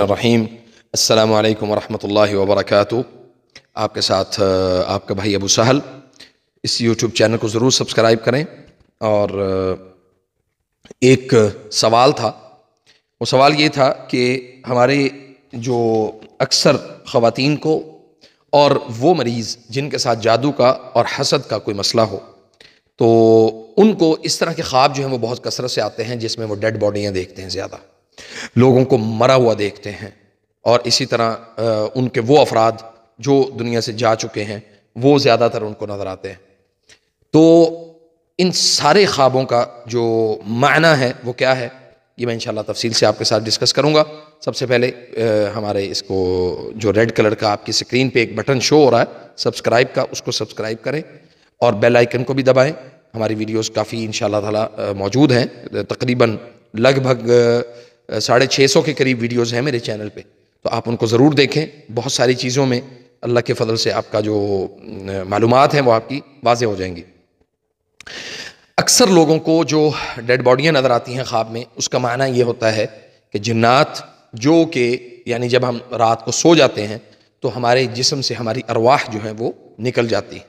रहीम अल्लाम वरहमल वबरक आपके साथ आपका भाई अबू सहल। इस यूट्यूब चैनल को ज़रूर सब्सक्राइब करें। और एक सवाल था। वो सवाल ये था कि हमारे जो अक्सर ख़वातीन को और वो मरीज़ जिनके साथ जादू का और हसद का कोई मसला हो तो उनको इस तरह के ख्वाब जो हैं वो बहुत कसरत से आते हैं जिसमें वो डेड बॉडियाँ देखते हैं ज़्यादा। लोगों को मरा हुआ देखते हैं और इसी तरह उनके वो अफराद जो दुनिया से जा चुके हैं, वो ज़्यादातर उनको नज़र आते हैं। तो इन सारे ख्वाबों का जो माना है, वो क्या है, ये मैं इंशाल्लाह तफसील से आपके साथ डिस्कस करूँगा। सबसे पहले हमारे इसको जो रेड कलर का आपकी स्क्रीन पे एक बटन शो हो रहा है, सब्सक्राइब का, उसको सब्सक्राइब करें और बेल आइकन को भी दबाएँ। हमारी वीडियोस काफ़ी, इंशाल्लाह ताला मौजूद हैं, तकरीबन लगभग साढ़े छः सौ के करीब वीडियोज़ हैं मेरे चैनल पे। तो आप उनको ज़रूर देखें। बहुत सारी चीज़ों में अल्लाह के फजल से आपका जो मालूम हैं वो आपकी वाज हो जाएँगी। अक्सर लोगों को जो डेड बॉडियाँ नज़र आती हैं ख्वाब में, उसका माना ये होता है कि जन्नात जो कि, यानी जब हम रात को सो जाते हैं तो हमारे जिसम से हमारी अरवाह जो है वो निकल जाती है।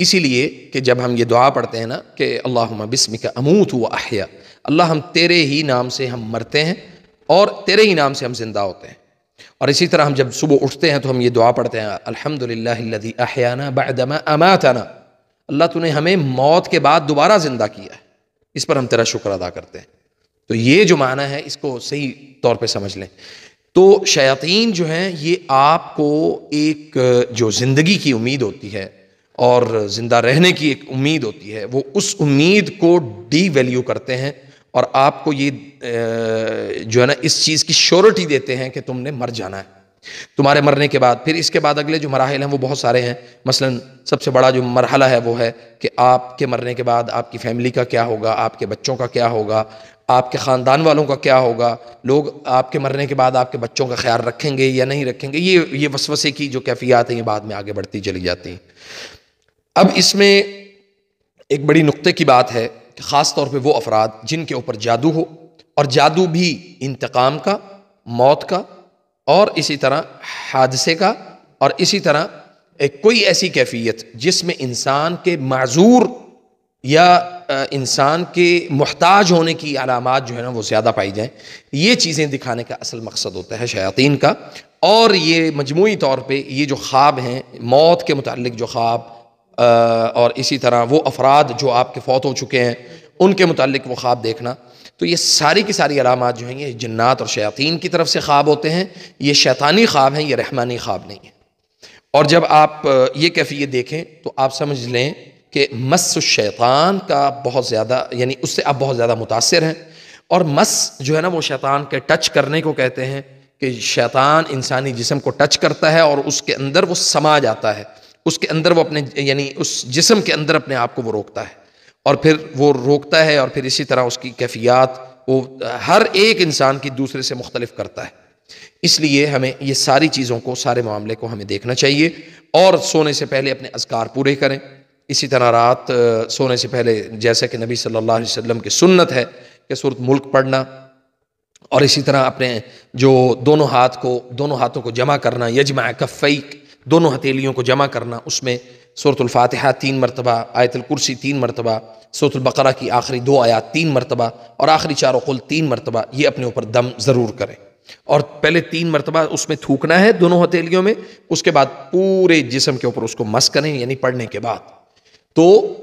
इसीलिए कि जब हम ये दुआ पढ़ते हैं ना कि अल्लाह बिस्म का अमूत हुआ अहिया, अल्लाह हम तेरे ही नाम से हम मरते हैं और तेरे ही नाम से हम ज़िंदा होते हैं। और इसी तरह हम जब सुबह उठते हैं तो हम ये दुआ पढ़ते हैं, अल्हम्दुलिल्लाह अहयाना बदमा अमातना, अल्लाह तूने हमें मौत के बाद दोबारा ज़िंदा किया है, इस पर हम तेरा शुक्र अदा करते हैं। तो ये जो माना है, इसको सही तौर पे समझ लें। तो शयातीन जो हैं, ये आपको एक जो ज़िंदगी की उम्मीद होती है और ज़िंदा रहने की एक उम्मीद होती है। वो उस उम्मीद को डी वैल्यू करते हैं और आपको ये जो है ना, इस चीज़ की श्योरिटी देते हैं कि तुमने मर जाना है। तुम्हारे मरने के बाद, फिर इसके बाद अगले जो मराहल हैं, वो बहुत सारे हैं। मसलन सबसे बड़ा जो मरहला है, वो है कि आपके मरने के बाद आपकी फैमिली का क्या होगा, आपके बच्चों का क्या होगा, आपके ख़ानदान वालों का क्या होगा, लोग आपके मरने के बाद आपके बच्चों का ख्याल रखेंगे या नहीं रखेंगे, ये ये वसवसे की जो कैफियात हैं, ये बाद में आगे बढ़ती चली जाती हैं। अब इसमें एक बड़ी नुक्ते की बात है कि ख़ास तौर पे वो अफराद जिनके ऊपर जादू हो और जादू भी इंतकाम का, मौत का और इसी तरह हादसे का और इसी तरह एक कोई ऐसी कैफियत जिसमें इंसान के माजूर या इंसान के मोहताज होने की अलामत जो है ना वो ज़्यादा पाई जाएँ। ये चीज़ें दिखाने का असल मकसद होता है शयातीन का और ये मजमू तौर पर ये जो ख्वाब हैं, मौत के मुतल जो ख्वाब और इसी तरह वो अफराद जो आपके फौत हो चुके हैं, उनके मतलब वो ख्वाब देखना। तो ये सारी की सारी अलामत जो हैं, ये जन्नात और शयातीन की तरफ़ से ख्वाब होते हैं। ये शैतानी ख्वाब हैं, ये रहमानी ख्वाब नहीं है। और जब आप ये कैफियत देखें तो आप समझ लें कि मस शैतान का बहुत ज़्यादा, यानी उससे आप बहुत ज़्यादा मुतासर हैं। और मस जो है ना, वो शैतान के टच करने को कहते हैं कि शैतान इंसानी जिसम को टच करता है और उसके अंदर वो समा जाता है। उसके अंदर वो अपने, यानी उस जिसम के अंदर अपने आप को वो रोकता है। और फिर वो रोकता है और फिर इसी तरह उसकी कैफियत वो, हर एक इंसान की दूसरे से मुख्तलिफ़ करता है। इसलिए हमें ये सारी चीज़ों को, सारे मामले को हमें देखना चाहिए और सोने से पहले अपने अजकार पूरे करें। इसी तरह रात सोने से पहले जैसे कि नबी सल्लल्लाहु अलैहि वसल्लम की सुन्नत है कि सूरत मुल्क पढ़ना और इसी तरह अपने जो दोनों हाथ को, दोनों हाथों को जमा करना, यजमा कफ़ई दोनों हथेलियों को जमा करना, उसमें सूरतुल्फ़ातिहा तीन मरतबा आयतुलकुरसी तीन मरतबा सूरतुल्बकरा की आखिरी दो आयात तीन मरतबा और आखिरी चारों कुल तीन मरतबा, ये अपने ऊपर दम ज़रूर करें। और पहले तीन मरतबा उसमें थूकना है दोनों हथेलियों में, उसके बाद पूरे जिसम के ऊपर उसको मस करें, यानी पढ़ने के बाद। तो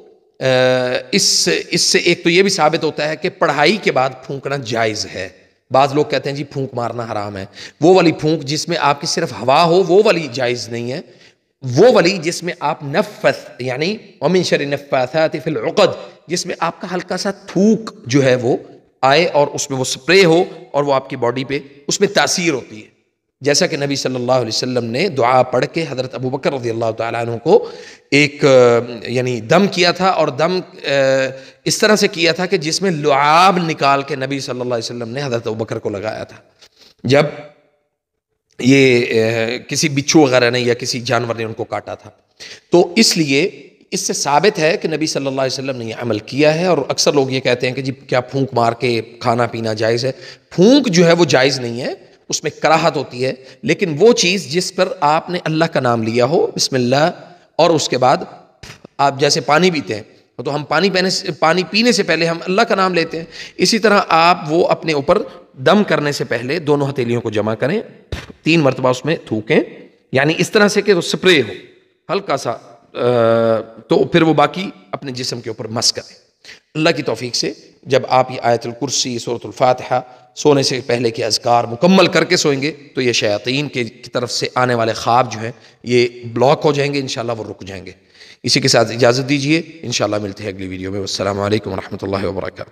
इस, इससे एक तो ये भी साबित होता है कि पढ़ाई के बाद फूंकना जायज़ है। बाज़ लोग कहते हैं, जी, फूंक मारना हराम है। वो वाली फूंक जिसमें आपकी सिर्फ़ हवा हो, वो वाली जायज़ नहीं है। वो वाली जिसमें आप नफ़स यानी अमिन शर नफ़ातिफ़िलद जिसमें आपका हल्का सा थूक जो है वो आए और उसमें वो स्प्रे हो और वो आपकी बॉडी पे उसमें तासीर होती है। जैसा कि नबी सल्लल्लाहु अलैहि वसल्लम ने दुआ पढ़ के हज़रत अबू बकर रज़ी अल्लाह तु को एक यानी दम किया था और दम इस तरह से किया था कि जिसमें लुआब निकाल के नबी सल्लल्लाहु अलैहि वसल्लम ने हज़रत अबू बकर को लगाया था। जब ये किसी बिच्छू वगैरह ने या किसी जानवर ने उनको काटा था। तो इसलिए इससे साबित है कि नबी सल्लल्लाहु अलैहि वसल्लम ने यह अमल किया है और अक्सर लोग ये कहते हैं कि जी क्या फूंक मार के खाना पीना जायज़ है? फूंक जो है वो जायज़ नहीं है। उसमें कराहत होती है, लेकिन वो चीज़ जिस पर आपने अल्लाह का नाम लिया हो, बिस्मिल्लाह, और उसके बाद आप जैसे पानी पीते हैं तो हम पानी पीने से, पानी पीने से पहले हम अल्लाह का नाम लेते हैं। इसी तरह आप वो अपने ऊपर दम करने से पहले दोनों हथेलियों को जमा करें, तीन मरतबा उसमें थूकें, यानी इस तरह से कि वो स्प्रे हो, हल्का सा तो फिर वो बाकी अपने जिसम के ऊपर मस करें। अल्लाह की तौफीक से जब आप ये आयतुल कुर्सी सूरतुल्फ़ातिहा सोने से पहले के अजकार मुकम्मल करके सोएँगे तो ये शयातीन के, की तरफ़ से आने वाले ख्वाब जो हैं, ये ब्लॉक हो जाएँगे इन वो रुक जाएँगे। इसी के साथ इजाज़त दीजिए इन मिलते हैं अगली वीडियो में। असल वरहमल वर्का